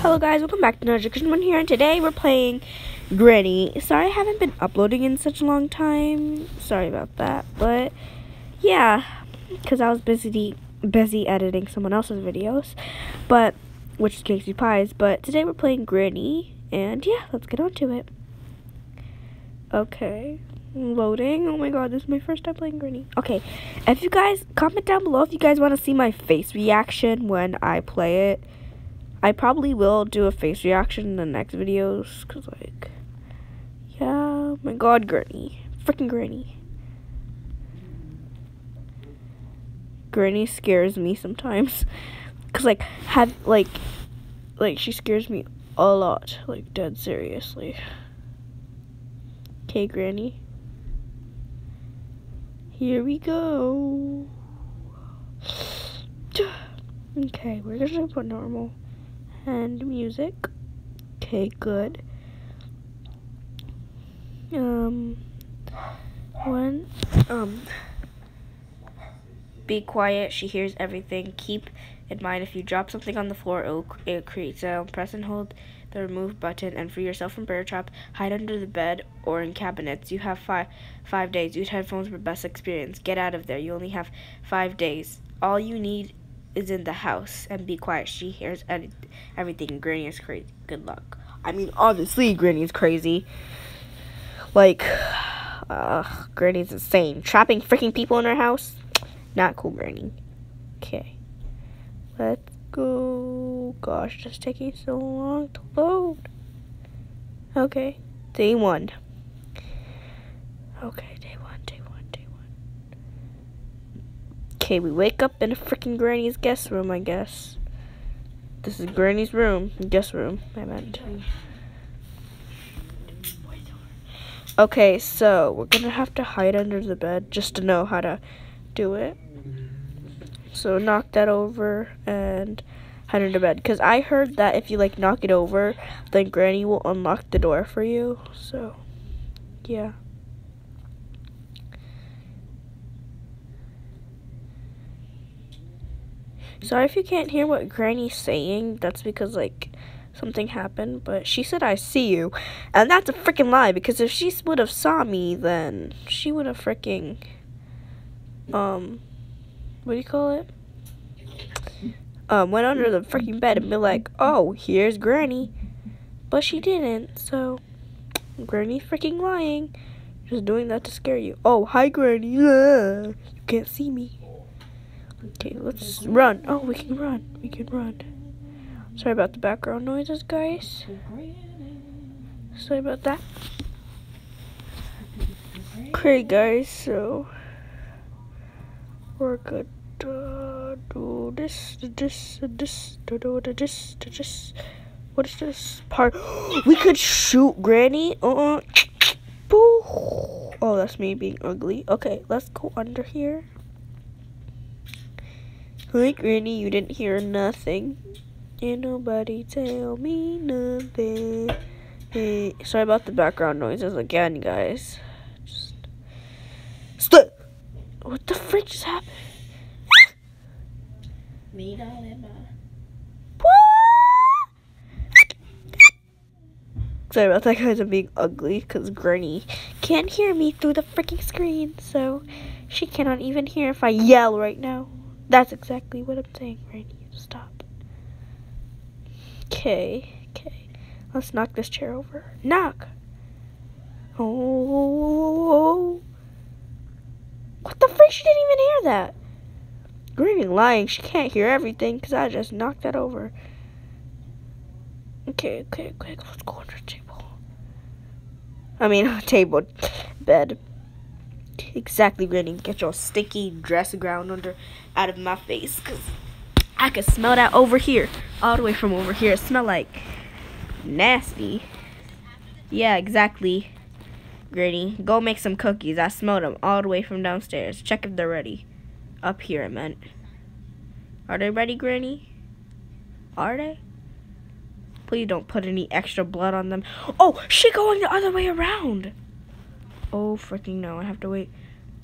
Hello guys, welcome back to Christian One here, and today we're playing Granny. Sorry I haven't been uploading in such a long time. Sorry about that, but yeah, because I was busy busy editing someone else's videos, but which is Casey Pies. But today we're playing Granny, and yeah, let's get on to it. Okay, loading. Oh my god, this is my first time playing Granny. Okay, if you guys comment down below if you guys want to see my face reaction when I play it. I probably will do a face reaction in the next videos, cause like, yeah, oh my god, Granny, freaking Granny. Granny scares me sometimes, cause like have like, like she scares me a lot, like dead seriously. Okay, Granny. Here we go. Okay, we're just gonna put normal and music. Okay, good. Um, one, um, be quiet. She hears everything. Keep in mind if you drop something on the floor, it'll, it creates sound. Press and hold the remove button and free yourself from bear trap. Hide under the bed or in cabinets. You have five five days. Use headphones for best experience. Get out of there. You only have five days. All you need is in the house and be quiet. She hears everything. Granny is crazy. Good luck. I mean, obviously, Granny's crazy. Like, uh, Granny's insane. Trapping freaking people in her house? Not cool, Granny. Okay. Let's go. Gosh, just taking so long to load. Okay. Day one. Okay, day one, day one, day one. Okay, we wake up in a freaking Granny's guest room, I guess. This is Granny's room. Guest room, I meant. Okay, so we're gonna have to hide under the bed just to know how to do it. So knock that over and hide under bed. Because I heard that if you like knock it over, then Granny will unlock the door for you. So, yeah. Sorry if you can't hear what Granny's saying. That's because, like, something happened. But she said, I see you. And that's a freaking lie. Because if she would have saw me, then she would have freaking, um, what do you call it? Um, went under the freaking bed and be like, oh, here's Granny. But she didn't. So, Granny's freaking lying. Just doing that to scare you. Oh, hi, Granny. You can't see me. Okay, let's run. Oh, we can run. We can run. Sorry about the background noises, guys. Sorry about that. Okay, guys, so we're good do this, this, this, do this, this. What is this part? we could shoot Granny. Uh. Oh, that's me being ugly. Okay, let's go under here. Hi, Granny, you didn't hear nothing. And nobody tell me nothing. Hey, sorry about the background noises again, guys. Just stop. What the frick just happened? Me darling, Sorry about that, guys. I'm being ugly because Granny can't hear me through the freaking screen, so she cannot even hear if I yell right now. That's exactly what I'm saying, Granny. Stop. Okay, okay. Let's knock this chair over. Knock. Oh. What the freak? She didn't even hear that. Granny lying. She can't hear everything because I just knocked that over. Okay, okay, okay. Let's go under the table. I mean, table, bed. Exactly, Granny. Get your sticky dress ground under out of my face, cause I can smell that over here, all the way from over here. It smell like nasty. Yeah, exactly, Granny. Go make some cookies. I smell them all the way from downstairs. Check if they're ready. Up here, I meant. Are they ready, Granny? Are they? Please don't put any extra blood on them. Oh, she going the other way around. Oh, freaking no. I have to wait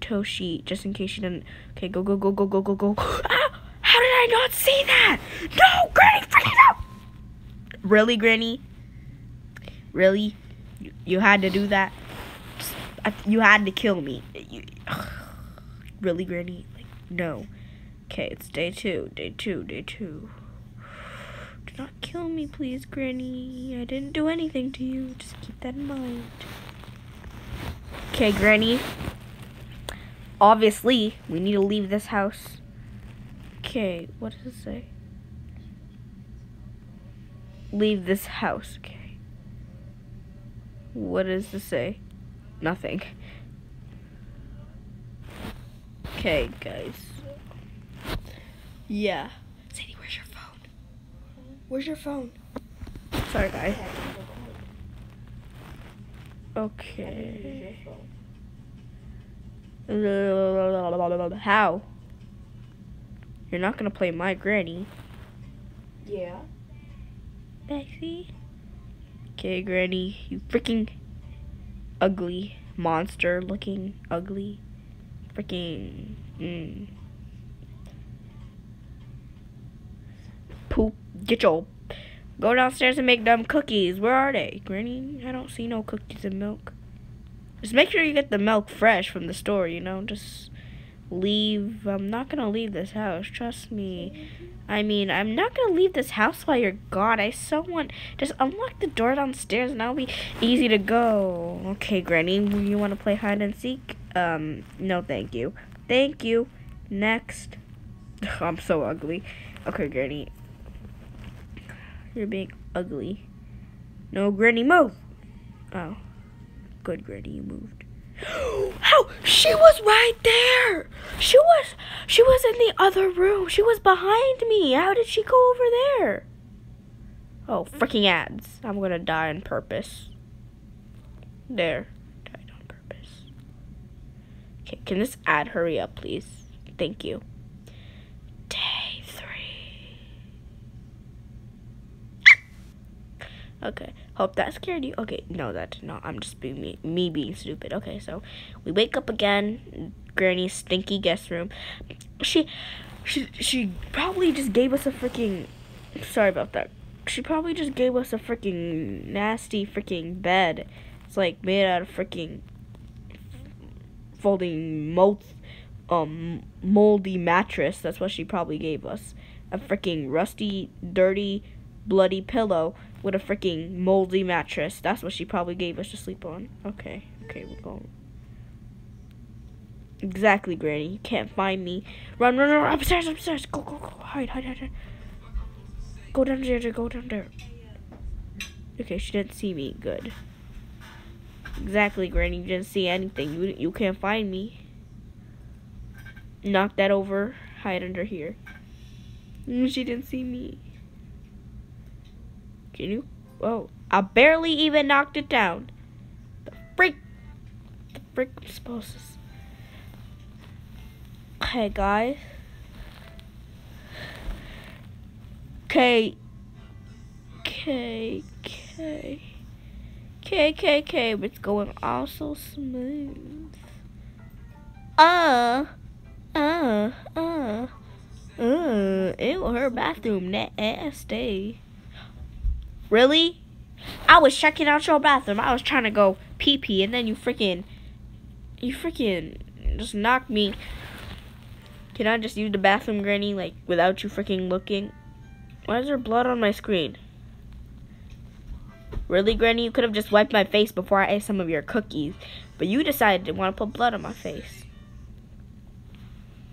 till she, just in case she didn't. Okay, go, go, go, go, go, go, go. Ah! How did I not see that? No, Granny, freaking out! Really, Granny? Really? You, you had to do that? You had to kill me. You, really, Granny? No. Okay, it's day two, day two, day two. Do not kill me, please, Granny. I didn't do anything to you. Just keep that in mind. Okay, Granny. Obviously, we need to leave this house. Okay, what does it say? Leave this house, okay. What does it say? Nothing. Okay, guys. Yeah. Sadie, where's your phone? Where's your phone? Sorry, guys. Okay. How? You're not gonna play my granny. Yeah. Bexy. Okay, granny, you freaking ugly monster looking ugly. Freaking. Mm. Poop. Get your. Go downstairs and make them cookies. Where are they? Granny, I don't see no cookies and milk. Just make sure you get the milk fresh from the store, you know? Just leave. I'm not gonna leave this house. Trust me. I mean, I'm not gonna leave this house while you're gone. I so want. Just unlock the door downstairs and that'll be easy to go. Okay, Granny, you wanna play hide and seek? Um, no, thank you. Thank you. Next. I'm so ugly. Okay, Granny. You're being ugly. No, Granny, move. Oh. Good, Granny, you moved. How? She was right there. She was. She was in the other room. She was behind me. How did she go over there? Oh, freaking ads. I'm gonna die on purpose. There. Okay, can this ad hurry up, please? Thank you. Day three. Okay. Hope that scared you. Okay, no, that did not. I'm just being me, me being stupid. Okay, so we wake up again. Granny's stinky guest room. She, she, she probably just gave us a freaking. Sorry about that. She probably just gave us a freaking nasty freaking bed. It's like made out of freaking folding mold, um, moldy mattress. That's what she probably gave us. A freaking rusty, dirty, bloody pillow with a freaking moldy mattress. That's what she probably gave us to sleep on. Okay, okay, we're going. Exactly, Granny. You can't find me. Run, run, run, upstairs, upstairs. Go, go, go. Hide, hide, hide, hide. Go down there, go down there. Okay, she didn't see me. Good. Exactly, Granny. You didn't see anything. You, you can't find me. Knock that over. Hide under here. Mm, she didn't see me. Can you? Oh, I barely even knocked it down. The freak. The freak I'm supposed to. Hey, guys. K. K. K. K. K. K. It's going all so smooth. Uh. Uh. Uh. Uh. Ew, her bathroom nasty. Really? I was checking out your bathroom. I was trying to go pee pee, and then you freaking, you freaking just knocked me. Can I just use the bathroom, Granny, like without you freaking looking? Why is there blood on my screen? Really, Granny? You could have just wiped my face before I ate some of your cookies, but you decided to want to put blood on my face.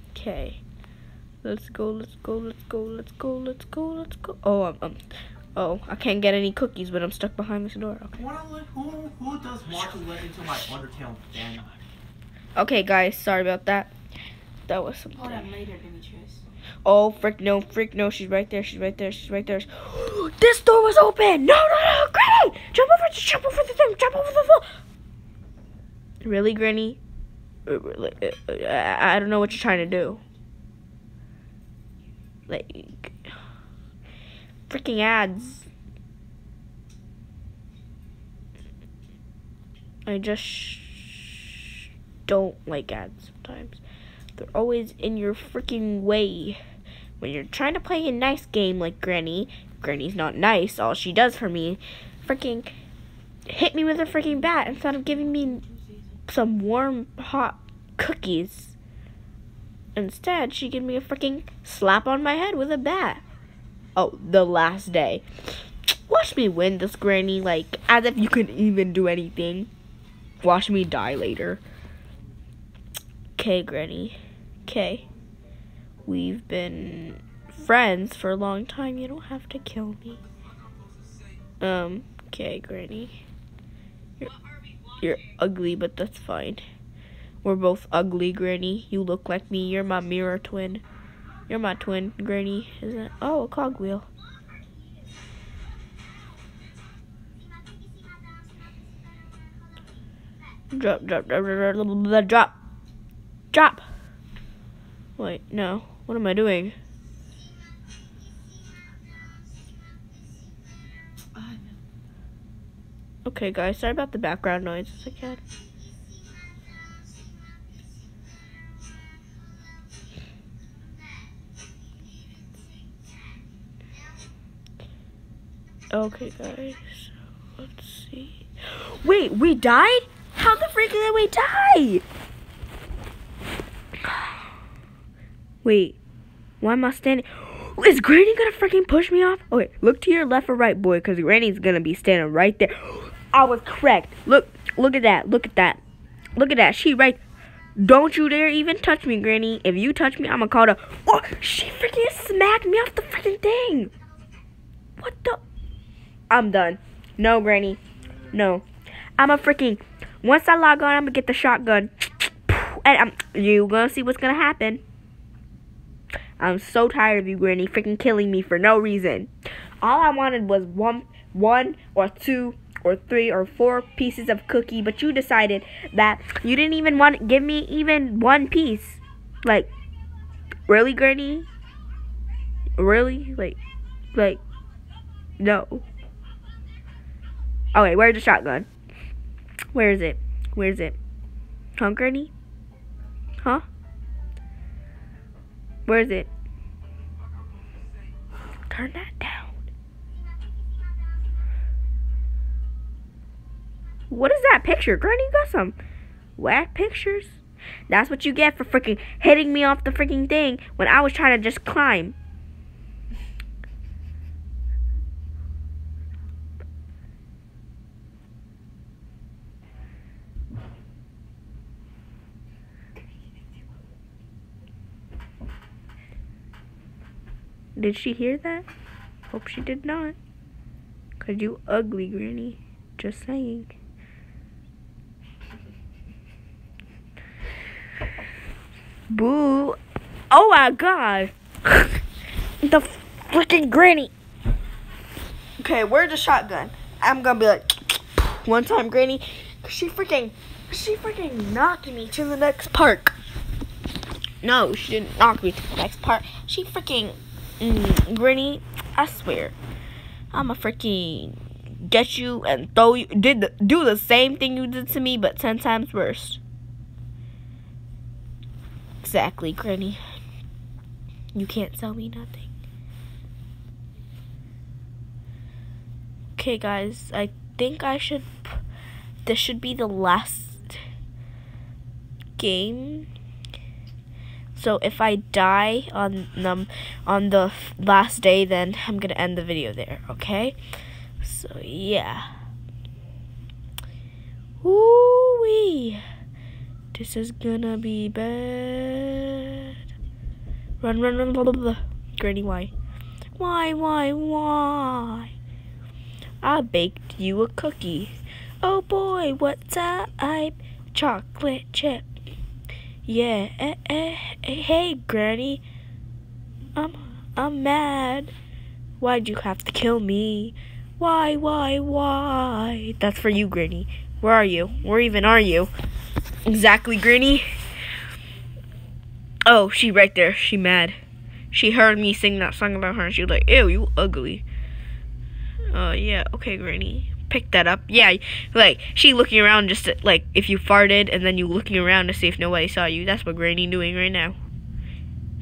Okay. Let's go, let's go, let's go, let's go, let's go, let's go. Oh, um, um Oh, I can't get any cookies, but I'm stuck behind this door. Okay. Who, who does want to let into my Undertale den? Okay, guys, sorry about that. That was something. Hold on, later, Demetrius. Oh, frick, no, frick, no, she's right there, she's right there, she's right there. this door was open! No, no, no, Granny! Jump over, jump over the thing, jump over the thing! Really, Granny? I don't know what you're trying to do. Like, freaking ads. I just don't like ads sometimes. They're always in your freaking way. when you're trying to play a nice game like Granny, Granny's not nice. All she does for me, freaking hit me with a freaking bat instead of giving me some warm, hot cookies. Instead, she gave me a freaking slap on my head with a bat. Oh, the last day. Watch me win this, Granny, like, as if you could even do anything. Watch me die later. Okay, Granny. Okay. We've been friends for a long time. You don't have to kill me. Um, okay, Granny. You're, you're ugly, but that's fine. We're both ugly, Granny. You look like me. You're my mirror twin. You're my twin, Granny. Is it? Oh, a cogwheel. Drop, drop, drop, drop, drop, drop. Drop. Wait, no. What am I doing? Okay, guys, sorry about the background noises again. Okay, guys, let's see. Wait, we died? How the freak did we die? Wait, why am I standing? Is Granny gonna freaking push me off? Okay, look to your left or right, boy, because Granny's gonna be standing right there. I was correct. Look, look at that. Look at that. Look at that. She right. Don't you dare even touch me, Granny. If you touch me, I'm gonna call the. Oh, she freaking smacked me off the freaking thing. What the? I'm done. No, Granny. No. I'm a freaking. Once I log on, I'm gonna get the shotgun. And I'm. You gonna see what's gonna happen. I'm so tired of you, Granny, freaking killing me for no reason. All I wanted was one, one or two or three or four pieces of cookie, but you decided that you didn't even want to give me even one piece. Like, really, Granny? Really? Like, like, no. Okay, where's the shotgun? Where is it? Where is it? Huh, Granny? Huh? Where is it? Turn that down. What is that picture? Granny you got some whack pictures. That's what you get for freaking hitting me off the freaking thing when I was trying to just climb. Did she hear that? Hope she did not. Cause you ugly, Granny. Just saying. Boo. Oh my god. the freaking Granny. Okay, where's the shotgun? I'm gonna be like, one time, Granny. She freaking, she freaking knocked me to the next park. No, she didn't knock me to the next part. She freaking Mm, Granny, I swear, I'm a freaking get you and throw you. Did the, do the same thing you did to me, but ten times worse. Exactly, Granny. You can't tell me nothing. Okay, guys, I think I should. This should be the last game so if I die on um, on the last day, then I'm gonna end the video there. Okay? So yeah. Ooh wee. This is gonna be bad. Run, run, run, blah, blah, blah. Granny, why? Why, why, why? I baked you a cookie. Oh boy, what's? I chocolate chip. Yeah, eh, eh, eh, hey, Granny. I'm, I'm mad. Why'd you have to kill me? Why, why, why? That's for you, Granny. Where are you? Where even are you? Exactly, Granny. Oh, she right there. She mad. She heard me sing that song about her and she was like, ew, you ugly. Uh, yeah, okay, Granny pick that up. Yeah, like she looking around just to, like if you farted and then you looking around to see if nobody saw you. That's what Granny doing right now.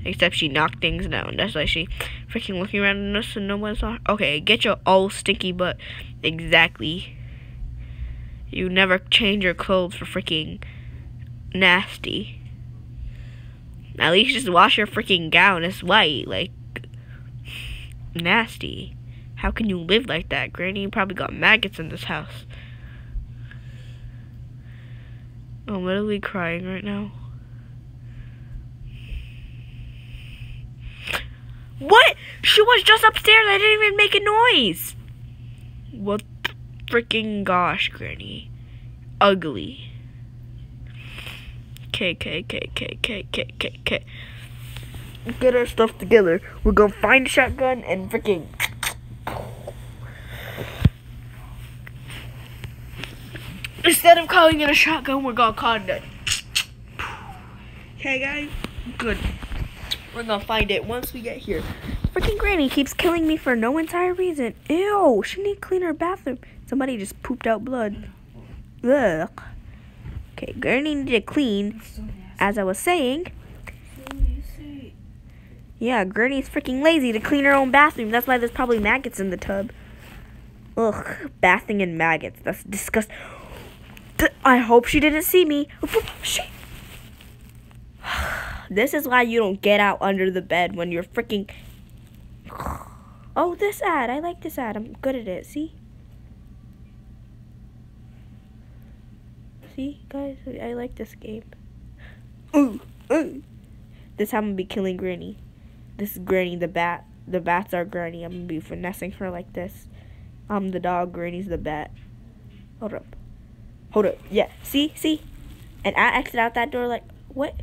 Except she knocked things down. That's why she freaking looking around at us and no one saw. Okay, get your all stinky butt. Exactly. You never change your clothes for freaking nasty. At least just wash your freaking gown. It's white. Like, nasty. How can you live like that? Granny probably got maggots in this house. I'm literally crying right now. What? She was just upstairs. I didn't even make a noise. What freaking gosh, Granny. Ugly. K, K, K, K, K, K, K, K. Get our stuff together. We're gonna find a shotgun and freaking. Instead of calling it a shotgun, we're gonna call it a. Okay, guys? Good. We're gonna find it once we get here. Freaking Granny keeps killing me for no entire reason. Ew, she need to clean her bathroom. Somebody just pooped out blood. Ugh. Okay, Granny needed to clean. As I was saying, yeah, Granny's freaking lazy to clean her own bathroom. That's why there's probably maggots in the tub. Ugh, bathing in maggots. That's disgusting. I hope she didn't see me. She this is why you don't get out under the bed when you're freaking. Oh, this ad. I like this ad. I'm good at it. See? See, guys? I like this game. Ooh, ooh. This time I'm gonna be killing Granny. This is Granny the bat. The bats are Granny. I'm gonna be finessing her like this. I'm the dog. Granny's the bat. Hold up. Hold up. Yeah. See? See? And I exit out that door like, what?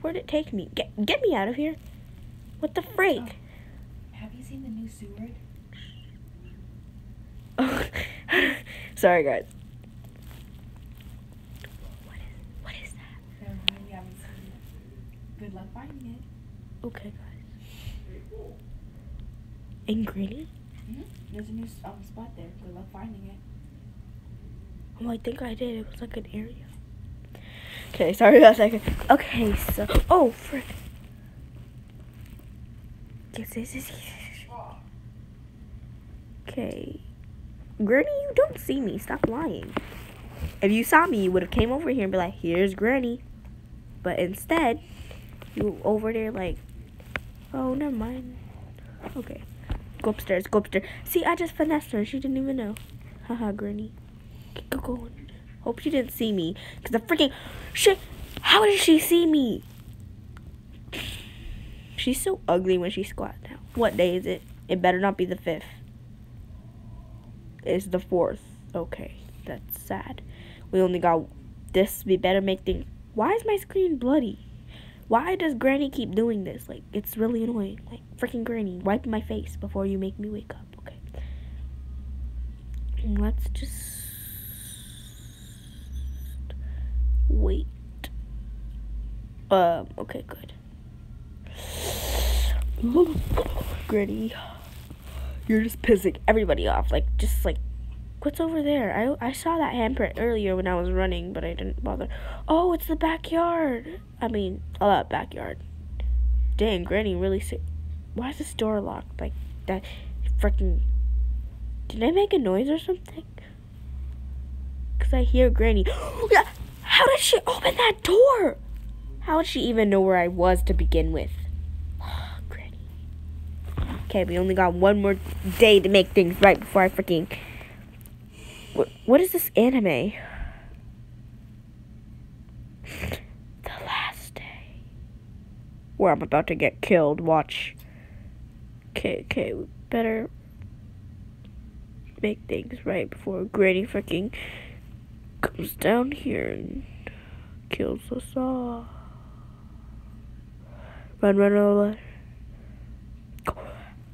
Where'd it take me? Get get me out of here. What the freak? Oh. Have you seen the new Seward? Oh. Sorry, guys. What is, what is that? Never mind, you haven't seen it. Good luck finding it. Okay, guys. In Granny? Mm -hmm. There's a new um, spot there. Good luck finding it. Oh, I think I did. It was like an area. Okay, sorry about second. Okay, so oh frick. Yes, yes, yes, yes. Okay. Granny, you don't see me. Stop lying. If you saw me, you would have came over here and be like, here's Granny. But instead, you over there like, oh, never mind. Okay. Go upstairs, go upstairs. See, I just finessed her. She didn't even know. Haha, Granny. Go, go. Hope she didn't see me. Because the freaking... Shit. How did she see me? She's so ugly when she squats now. What day is it? It better not be the 5th. It's the 4th. Okay. That's sad. We only got this. We better make things... Why is my screen bloody? Why does Granny keep doing this? Like, it's really annoying. Like, freaking Granny, wipe my face before you make me wake up. Okay. Let's just Wait. Um, okay, good. Gritty. You're just pissing everybody off. Like, just like, what's over there? I, I saw that handprint earlier when I was running, but I didn't bother. Oh, it's the backyard. I mean, a lot backyard. Dang, Granny really sick. Why is this door locked? Like, that freaking. Did I make a noise or something? Because I hear Granny. How did she open that door? How did she even know where I was to begin with? Granny. Okay, we only got one more day to make things right before I freaking... What, what is this anime? The last day. Where I'm about to get killed. Watch. Okay, okay, we better make things right before Granny freaking comes down here and kills us all. Run, run, run.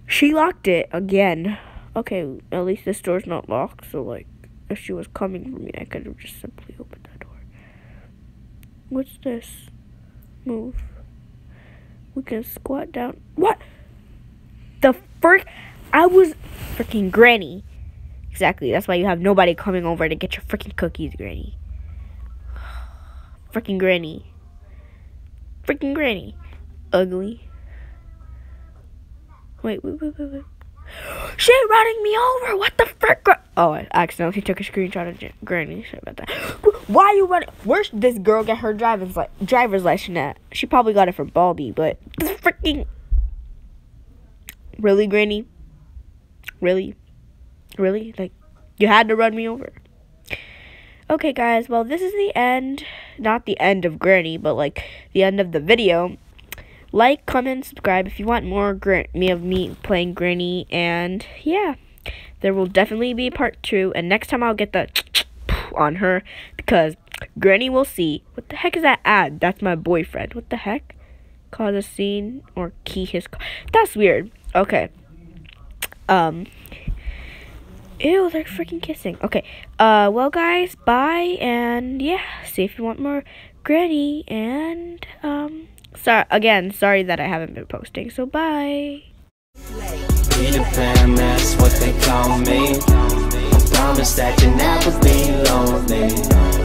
She locked it again. Okay, at least this door's not locked, so like, if she was coming for me, I could have just simply opened that door. What's this? Move. We can squat down. What? The frick? I was freaking granny. Exactly. That's why you have nobody coming over to get your freaking cookies, Granny. Freaking Granny. Freaking Granny. Ugly. Wait, wait, wait, wait, wait. She running me over. What the frick? Oh, I accidentally took a screenshot of Granny. Sorry about that. Why you running? Where's this girl get her driver's li- driver's license at? She probably got it from Baldi, but freaking really, Granny, really, really, like you had to run me over. Okay, guys. Well, this is the end. Not the end of Granny, but like the end of the video like, comment, subscribe if you want more me of me playing Granny. And yeah, there will definitely be part two. And next time I'll get the on her because Granny will see. What the heck is that ad? That's my boyfriend. What the heck? Cause a scene or key his. That's weird. Okay. Um. Ew, they're freaking kissing. Okay. Uh, well, guys, bye. And yeah, see if you want more Granny. And, um. Sorry again, sorry that I haven't been posting. So bye. Peter Pan, that's what they call me. I promise that you never be lonely.